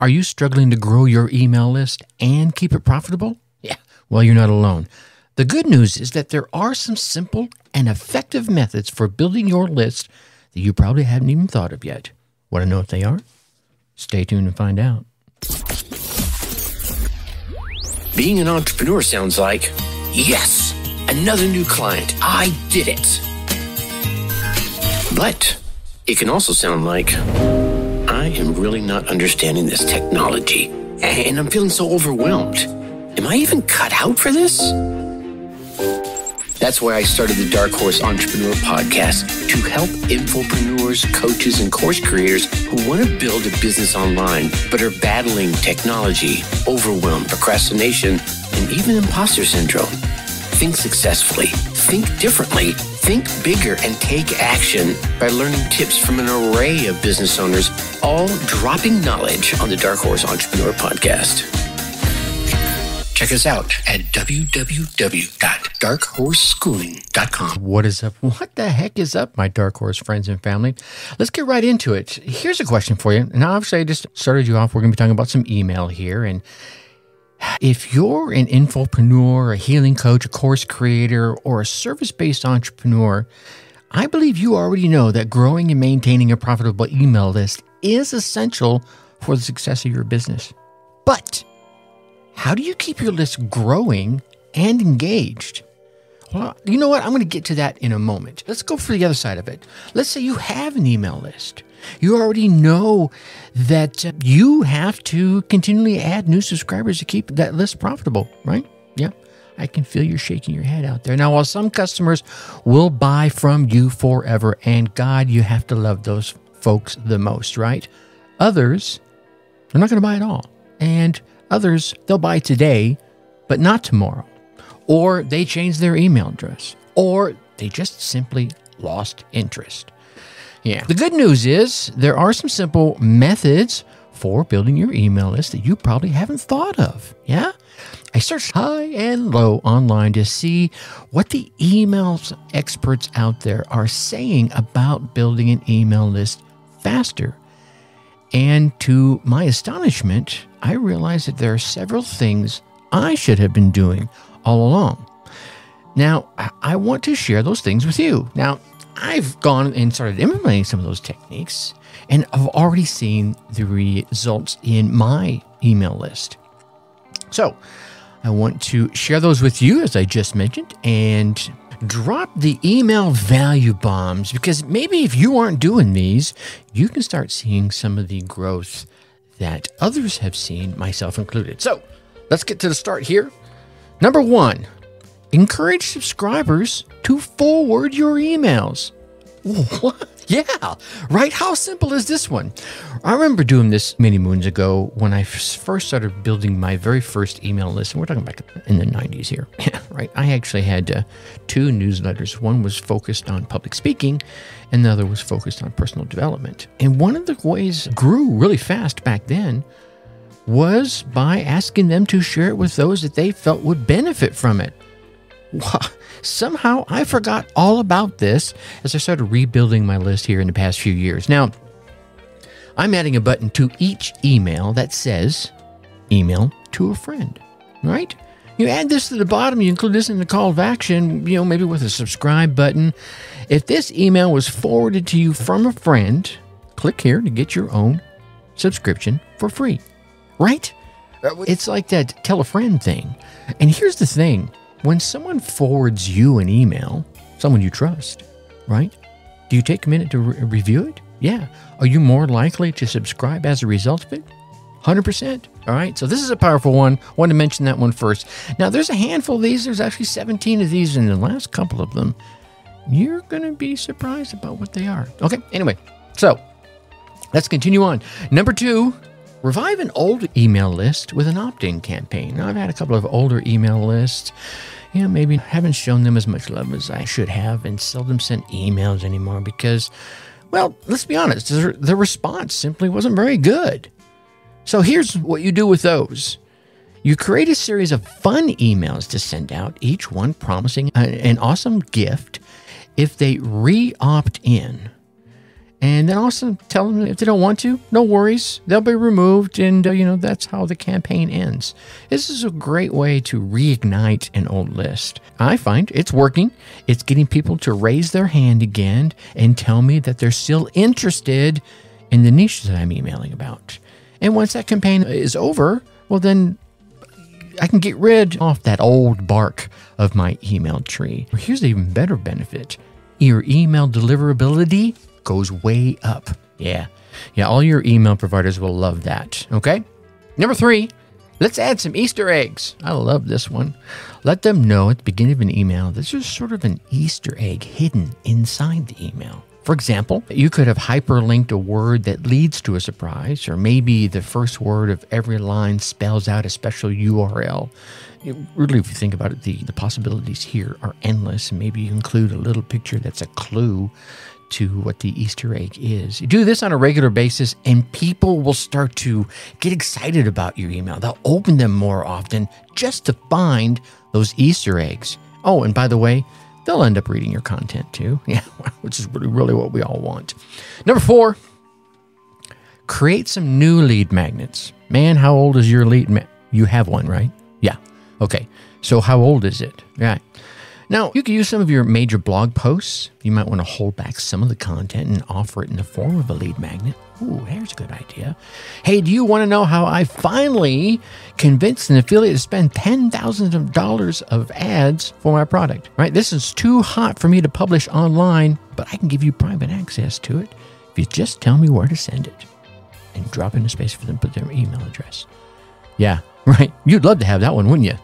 Are you struggling to grow your email list and keep it profitable? Yeah, well, you're not alone. The good news is that there are some simple and effective methods for building your list that you probably haven't even thought of yet. Want to know what they are? Stay tuned and find out. Being an entrepreneur sounds like, yes, another new client. I did it. But it can also sound like, am really not understanding this technology, and I'm feeling so overwhelmed. Am I even cut out for this? That's why I started the Dark Horse Entrepreneur Podcast to help infopreneurs, coaches, and course creators who want to build a business online but are battling technology, overwhelm, procrastination, and even imposter syndrome. Think successfully, think differently, think bigger, and take action by learning tips from an array of business owners, all dropping knowledge on the Dark Horse Entrepreneur Podcast. Check us out at www.darkhorseschooling.com. What is up? What the heck is up, my Dark Horse friends and family? Let's get right into it. Here's a question for you. And obviously, I just started you off. We're going to be talking about some email here. And if you're an infopreneur, a healing coach, a course creator, or a service based entrepreneur, I believe you already know that growing and maintaining a profitable email list is essential for the success of your business. But how do you keep your list growing and engaged? Well, you know what? I'm going to get to that in a moment. Let's go for the other side of it. Let's say you have an email list. You already know that uh, you have to continually add new subscribers to keep that list profitable, right? Yeah. I can feel you shaking your head out there. Now, while some customers will buy from you forever, and God, you have to love those folks the most, right? Others, they're not going to buy at all. And others, they'll buy today, but not tomorrow. Or they change their email address. Or they just simply lost interest. Yeah. The good news is there are some simple methods for building your email list that you probably haven't thought of. Yeah. I searched high and low online to see what the email experts out there are saying about building an email list faster. And to my astonishment, I realized that there are several things I should have been doing all along. Now, I want to share those things with you. Now, I've gone and started implementing some of those techniques, and I've already seen the results in my email list. So, I want to share those with you, as I just mentioned, and drop the email value bombs because maybe if you aren't doing these, you can start seeing some of the growth that others have seen, myself included. So, let's get to the start here. Number one, encourage subscribers to forward your emails. What? Yeah, right? How simple is this one? I remember doing this many moons ago when I first started building my very first email list. And we're talking back in the 90s here, right? I actually had uh, two newsletters. One was focused on public speaking, and the other was focused on personal development. And one of the ways grew really fast back then was by asking them to share it with those that they felt would benefit from it. Wow. Somehow I forgot all about this as I started rebuilding my list here in the past few years. Now, I'm adding a button to each email that says email to a friend, right? You add this to the bottom, you include this in the call of action, you know, maybe with a subscribe button. If this email was forwarded to you from a friend, click here to get your own subscription for free, right? It's like that tell a friend thing. And here's the thing when someone forwards you an email, someone you trust, right? Do you take a minute to re- review it? Yeah. Are you more likely to subscribe as a result of it? 100%. All right. So this is a powerful one. Want to mention that one first. Now, there's a handful of these. There's actually 17 of these, in the last couple of them, you're going to be surprised about what they are. Okay. Anyway, so let's continue on. Number two, revive an old email list with an opt in campaign. Now, I've had a couple of older email lists. You know, maybe haven't shown them as much love as I should have and seldom sent emails anymore because, well, let's be honest, the, the response simply wasn't very good. So here's what you do with those. You create a series of fun emails to send out, each one promising an awesome gift if they re opt in And then also tell them if they don't want to, no worries, they'll be removed. And, uh, you know, that's how the campaign ends. This is a great way to reignite an old list. I find it's working. It's getting people to raise their hand again and tell me that they're still interested in the niche that I'm emailing about. And once that campaign is over, well, then I can get rid of that old bark of my email tree. Here's the even better benefit your email deliverability goes way up. Yeah. Yeah, all your email providers will love that. Okay. Number three, let's add some Easter eggs. I love this one. Let them know at the beginning of an email this is sort of an Easter egg hidden inside the email. For example, you could have hyperlinked a word that leads to a surprise, or maybe the first word of every line spells out a special URL. It, really, if you think about it, the, the possibilities here are endless. And maybe you include a little picture that's a clue to what the Easter egg is. You do this on a regular basis, and people will start to get excited about your email. They'll open them more often just to find those Easter eggs. Oh, and by the way, they'll end up reading your content too. Yeah, which is really, really what we all want. Number four, create some new lead magnets. Man, how old is your lead? Ma- you have one, right? Yeah. Okay. So how old is it? Right. Now, you can use some of your major blog posts. You might want to hold back some of the content and offer it in the form of a lead magnet. Ooh, here's a good idea. Hey, do you want to know how I finally convinced an affiliate to spend $10,000 of ads for my product? Right? This is too hot for me to publish online, but I can give you private access to it if you just tell me where to send it and drop in a space for them put their email address. Yeah, right. You'd love to have that one, wouldn't you?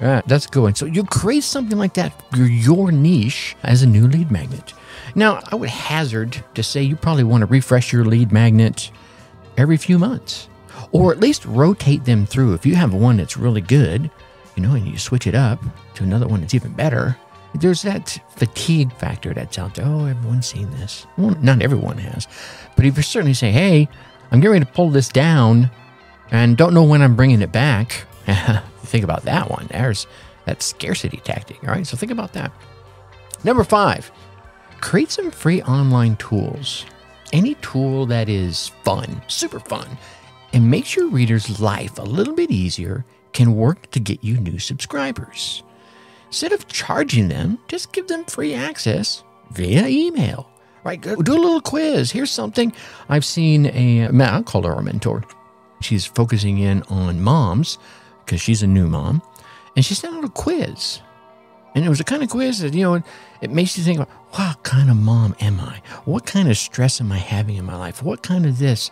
Right, that's good one. So you create something like that for your niche as a new lead magnet. Now, I would hazard to say you probably want to refresh your lead magnet every few months, or at least rotate them through. If you have one that's really good, you know, and you switch it up to another one that's even better, there's that fatigue factor that's out there. Oh, everyone's seen this. Well, not everyone has, but if you certainly say, "Hey, I'm getting ready to pull this down, and don't know when I'm bringing it back," think about that one. There's that scarcity tactic. All right, so think about that. Number five, create some free online tools. Any tool that is fun, super fun, and makes your reader's life a little bit easier can work to get you new subscribers. Instead of charging them, just give them free access via email. Right? Do a little quiz. Here's something I've seen a, I'll call her a mentor. She's focusing in on moms because she's a new mom, and she sent out a quiz. And it was a kind of quiz that, you know, it makes you think, about what kind of mom am I? What kind of stress am I having in my life? What kind of this?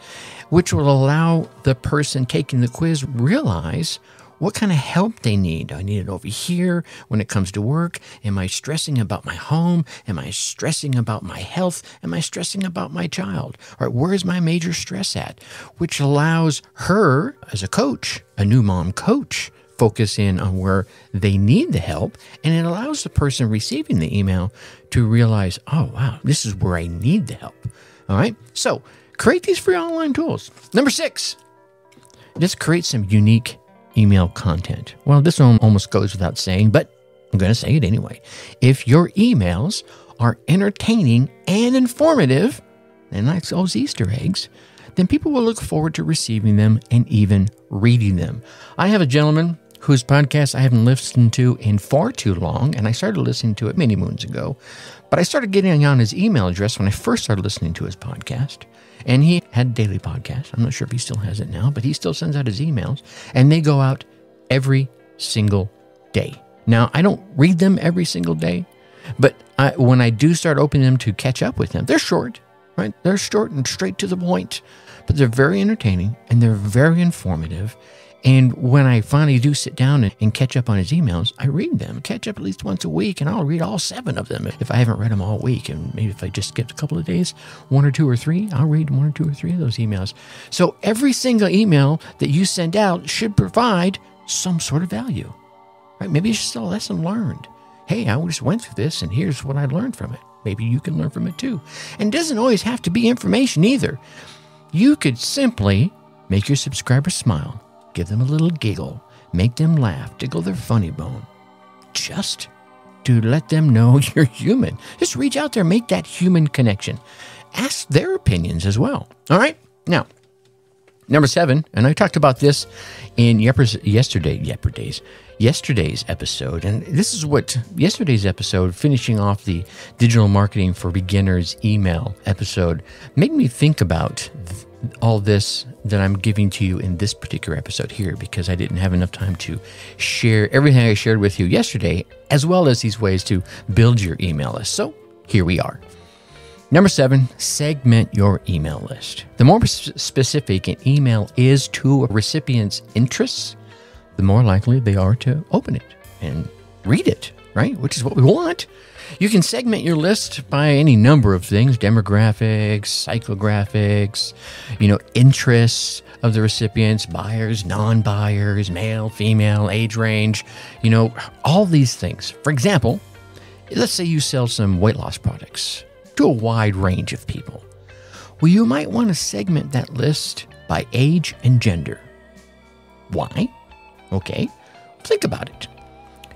Which will allow the person taking the quiz realize what kind of help they need. Do I need it over here when it comes to work. Am I stressing about my home? Am I stressing about my health? Am I stressing about my child? All right, where is my major stress at? Which allows her, as a coach, a new mom coach, focus in on where they need the help. And it allows the person receiving the email to realize, oh, wow, this is where I need the help. All right. So create these free online tools. Number six, just create some unique email content. Well, this one almost goes without saying, but I'm going to say it anyway. If your emails are entertaining and informative, and like those Easter eggs, then people will look forward to receiving them and even reading them. I have a gentleman whose podcast I haven't listened to in far too long, and I started listening to it many moons ago. But I started getting on his email address when I first started listening to his podcast. And he had daily podcast. I'm not sure if he still has it now, but he still sends out his emails, and they go out every single day. Now, I don't read them every single day, but I, when I do start opening them to catch up with them, they're short, right? They're short and straight to the point, but they're very entertaining and they're very informative. And when I finally do sit down and, and, catch up on his emails, I read them, catch up at least once a week, and I'll read all seven of them if I haven't read them all week. And maybe if I just skip a couple of days, one or two or three, I'll read one or two or three of those emails. So every single email that you send out should provide some sort of value, right? Maybe it's just a lesson learned. Hey, I just went through this, and here's what I learned from it. Maybe you can learn from it too. And it doesn't always have to be information either. You could simply make your subscribers smile give them a little giggle, make them laugh, tickle their funny bone. Just to let them know you're human. Just reach out there, make that human connection. ask their opinions as well. All right. Now, number seven, and I talked about this in yesterday, yesterday's, yesterday's episode, and this is what yesterday's episode, finishing off the digital marketing for beginners email episode, made me think about all this that I'm giving to you in this particular episode here because I didn't have enough time to share everything I shared with you yesterday, as well as these ways to build your email list. So here we are. Number seven, segment your email list. The more specific an email is to a recipient's interests, the more likely they are to open it and read it, right? Which is what we want. You can segment your list by any number of things demographics, psychographics, you know, interests of the recipients, buyers, non buyers, male, female, age range, you know, all these things. For example, let's say you sell some weight loss products to a wide range of people. Well, you might want to segment that list by age and gender. Why? Okay, think about it.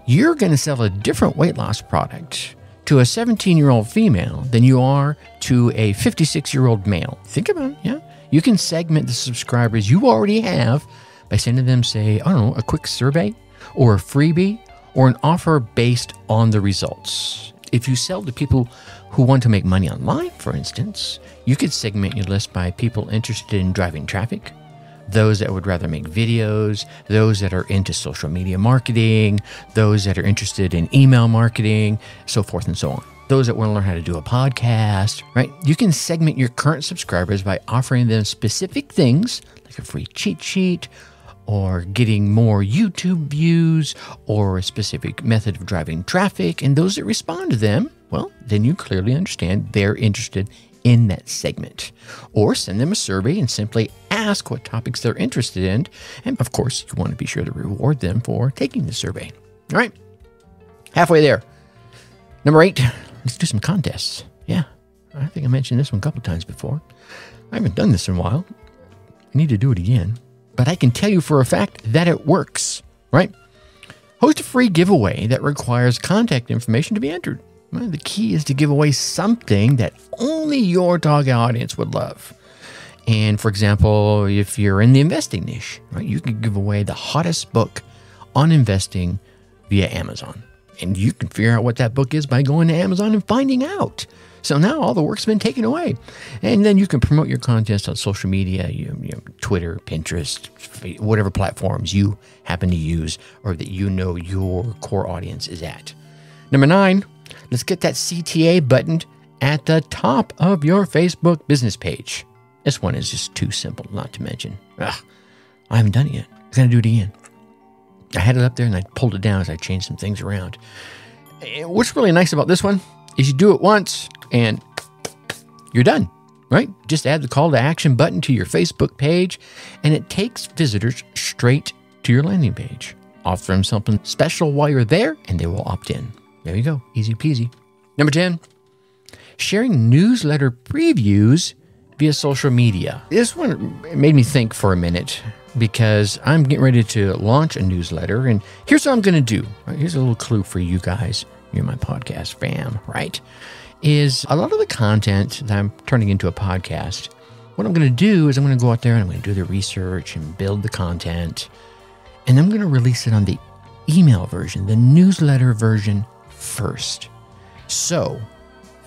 You're going to sell a different weight loss product to a 17 year old female than you are to a 56 year old male. Think about it, yeah? You can segment the subscribers you already have by sending them, say, I don't know, a quick survey or a freebie or an offer based on the results. If you sell to people who want to make money online, for instance, you could segment your list by people interested in driving traffic, those that would rather make videos, those that are into social media marketing, those that are interested in email marketing, so forth and so on. Those that want to learn how to do a podcast, right? You can segment your current subscribers by offering them specific things like a free cheat sheet or getting more YouTube views or a specific method of driving traffic. And those that respond to them, well, then you clearly understand they're interested in that segment. Or send them a survey and simply ask what topics they're interested in. And of course, you want to be sure to reward them for taking the survey. All right, halfway there. Number eight, let's do some contests. Yeah, I think I mentioned this one a couple times before. I haven't done this in a while. I need to do it again. But I can tell you for a fact that it works, right? Host a free giveaway that requires contact information to be entered. Well, the key is to give away something that only your target audience would love. And for example, if you're in the investing niche, right, you can give away the hottest book on investing via Amazon. And you can figure out what that book is by going to Amazon and finding out. So now all the work's been taken away. And then you can promote your contest on social media, you, you know, Twitter, Pinterest, whatever platforms you happen to use or that you know your core audience is at. Number nine, let's get that CTA buttoned at the top of your Facebook business page. This one is just too simple not to mention. Ugh, I haven't done it yet. I gotta do it again. I had it up there and I pulled it down as I changed some things around. Eh, what's really nice about this one is you do it once and you're done, right? Just add the call to action button to your Facebook page and it takes visitors straight to your landing page. Offer them something special while you're there and they will opt in. There you go, easy peasy. Number 10, sharing newsletter previews via social media. This one made me think for a minute because I'm getting ready to launch a newsletter. And here's what I'm going to do. Here's a little clue for you guys. You're my podcast fam, right? Is a lot of the content that I'm turning into a podcast. What I'm going to do is I'm going to go out there and I'm going to do the research and build the content. And I'm going to release it on the email version, the newsletter version first. So,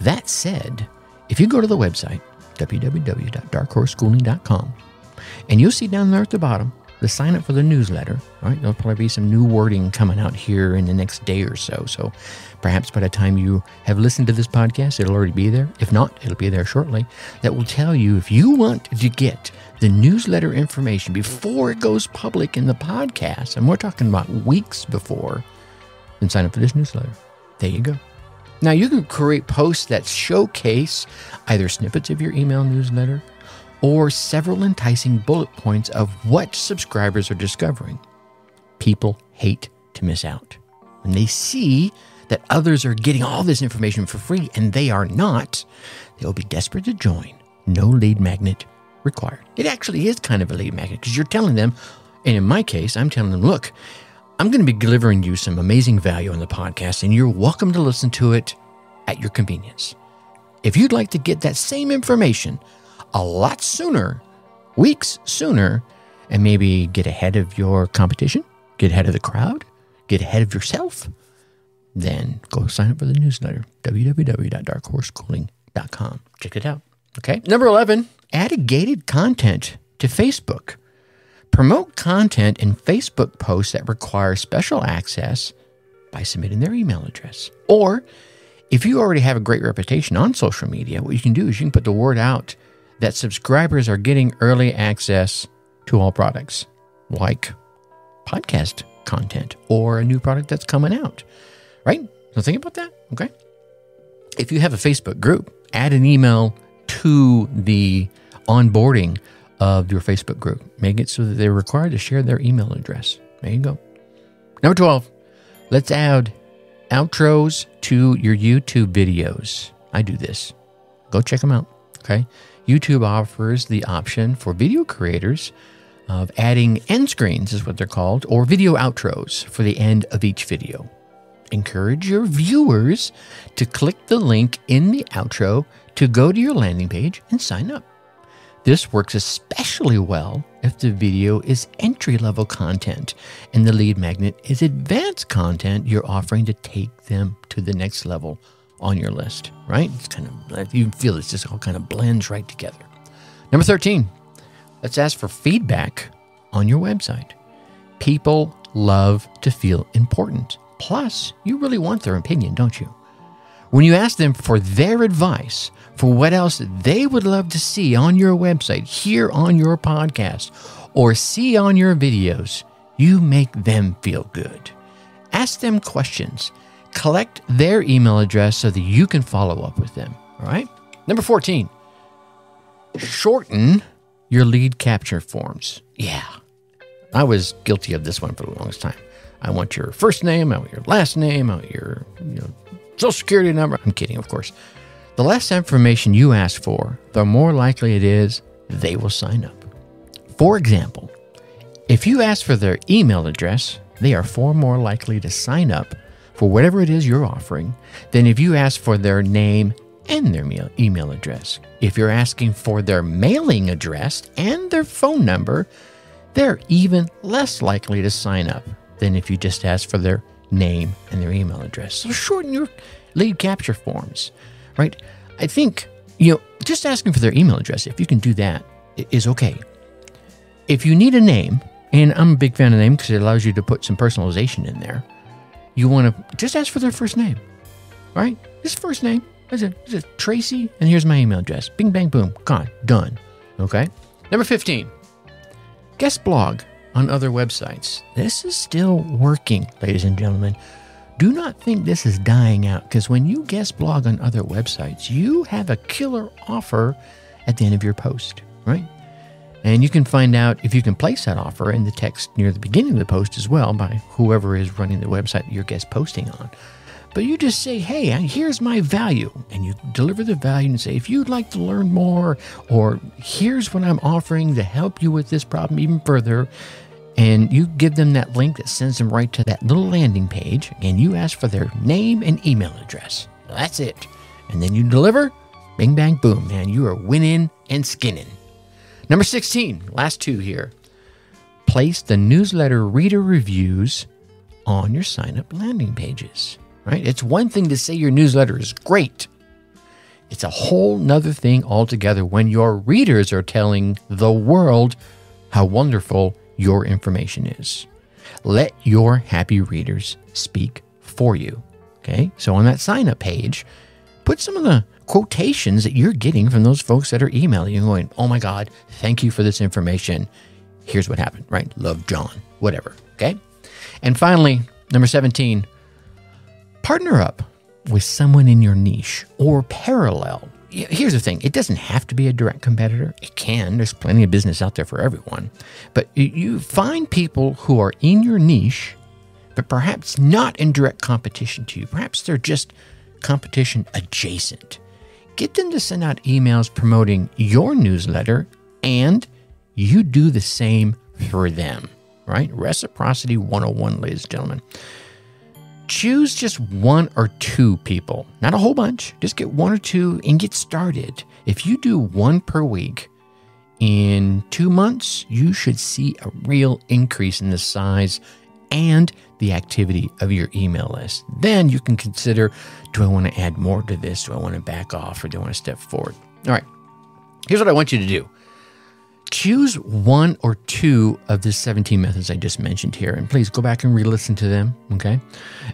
that said, if you go to the website, www.darkhorseschooling.com, and you'll see down there at the bottom the sign up for the newsletter. All right, there'll probably be some new wording coming out here in the next day or so. So perhaps by the time you have listened to this podcast, it'll already be there. If not, it'll be there shortly. That will tell you if you want to get the newsletter information before it goes public in the podcast, and we're talking about weeks before, then sign up for this newsletter. There you go. Now, you can create posts that showcase either snippets of your email newsletter or several enticing bullet points of what subscribers are discovering. People hate to miss out. When they see that others are getting all this information for free and they are not, they'll be desperate to join. No lead magnet required. It actually is kind of a lead magnet because you're telling them, and in my case, I'm telling them, look, I'm going to be delivering you some amazing value on the podcast, and you're welcome to listen to it at your convenience. If you'd like to get that same information a lot sooner, weeks sooner, and maybe get ahead of your competition, get ahead of the crowd, get ahead of yourself, then go sign up for the newsletter, www.darkhorseschooling.com. Check it out. Okay. Number 11, add a gated content to Facebook. Promote content in Facebook posts that require special access by submitting their email address. Or if you already have a great reputation on social media, what you can do is you can put the word out that subscribers are getting early access to all products, like podcast content or a new product that's coming out, right? So think about that, okay? If you have a Facebook group, add an email to the onboarding of your Facebook group. Make it so that they're required to share their email address. There you go. Number 12, let's add outros to your YouTube videos. I do this. Go check them out. Okay. YouTube offers the option for video creators of adding end screens, is what they're called, or video outros for the end of each video. Encourage your viewers to click the link in the outro to go to your landing page and sign up. This works especially well if the video is entry level content and the lead magnet is advanced content you're offering to take them to the next level on your list, right? It's kind of, you feel it's just all kind of blends right together. Number 13, let's ask for feedback on your website. People love to feel important. Plus, you really want their opinion, don't you? When you ask them for their advice for what else they would love to see on your website, hear on your podcast, or see on your videos, you make them feel good. Ask them questions. Collect their email address so that you can follow up with them. All right? Number 14, shorten your lead capture forms. Yeah, I was guilty of this one for the longest time. I want your first name, I want your last name, I want your you know, social security number. I'm kidding, of course. The less information you ask for, the more likely it is they will sign up. For example, if you ask for their email address, they are far more likely to sign up for whatever it is you're offering than if you ask for their name and their email address. If you're asking for their mailing address and their phone number, they're even less likely to sign up than if you just ask for their name and their email address. So shorten your lead capture forms right? I think, you know, just asking for their email address, if you can do that, is okay. If you need a name, and I'm a big fan of name because it allows you to put some personalization in there, you want to just ask for their first name, right? Just first name. Is it, is it Tracy? And here's my email address. Bing, bang, boom. Gone. Done. Okay. Number 15, guest blog on other websites. This is still working, ladies and gentlemen do not think this is dying out because when you guest blog on other websites, you have a killer offer at the end of your post, right? And you can find out if you can place that offer in the text near the beginning of the post as well by whoever is running the website you're guest posting on. But you just say, hey, here's my value. And you deliver the value and say, if you'd like to learn more, or here's what I'm offering to help you with this problem even further, and you give them that link that sends them right to that little landing page and you ask for their name and email address. That's it. And then you deliver, bing, bang, boom, man. You are winning and skinning. Number 16, last two here. Place the newsletter reader reviews on your sign up landing pages, right? It's one thing to say your newsletter is great. It's a whole nother thing altogether when your readers are telling the world how wonderful your information is. Let your happy readers speak for you. Okay. So on that sign up page, put some of the quotations that you're getting from those folks that are emailing you going, Oh my God, thank you for this information. Here's what happened, right? Love John, whatever. Okay. And finally, number 17, partner up with someone in your niche or parallel here's the thing. It doesn't have to be a direct competitor. It can. There's plenty of business out there for everyone. But you find people who are in your niche but perhaps not in direct competition to you. Perhaps they're just competition adjacent. Get them to send out emails promoting your newsletter and you do the same for them right? Reciprocity 101 ladies and gentlemen choose just one or two people, not a whole bunch. Just get one or two and get started. If you do one per week, in two months, you should see a real increase in the size and the activity of your email list. Then you can consider do I want to add more to this? Do I want to back off or do I want to step forward? All right, here's what I want you to do choose one or two of the 17 methods I just mentioned here, and please go back and re listen to them, okay?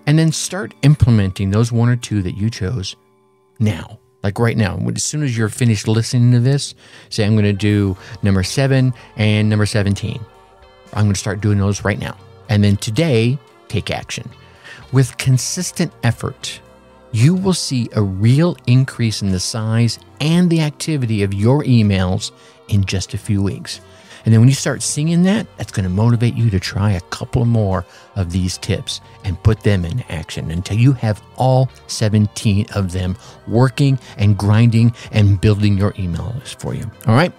And then start implementing those one or two that you chose now. Like right now, as soon as you're finished listening to this, say, I'm going to do number seven and number 17. I'm going to start doing those right now. And then today, take action. With consistent effort, you will see a real increase in the size and the activity of your emails in just a few weeks. And then when you start seeing that, that's going to motivate you to try a couple more of these tips and put them in action until you have all 17 of them working and grinding and building your email list for you. All right.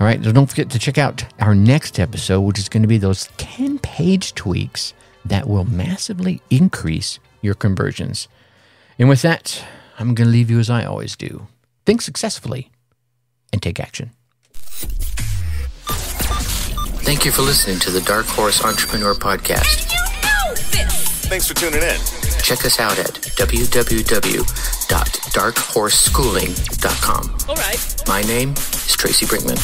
All right. So don't forget to check out our next episode, which is going to be those 10 page tweaks that will massively increase your conversions. And with that, I'm going to leave you as I always do think successfully and take action. Thank you for listening to the Dark Horse Entrepreneur Podcast. Thanks for tuning in. Check us out at www.darkhorseschooling.com. All right. My name is Tracy Brinkmann.